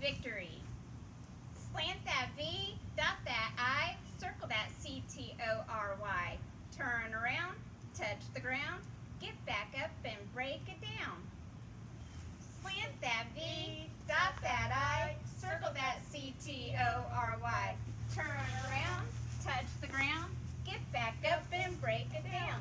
victory. Slant that V, dot that I, circle that C-T-O-R-Y. Turn around, touch the ground, get back up and break it down. Slant that V, dot that I, circle that C-T-O-R-Y. Turn around, touch the ground, get back up and break it down.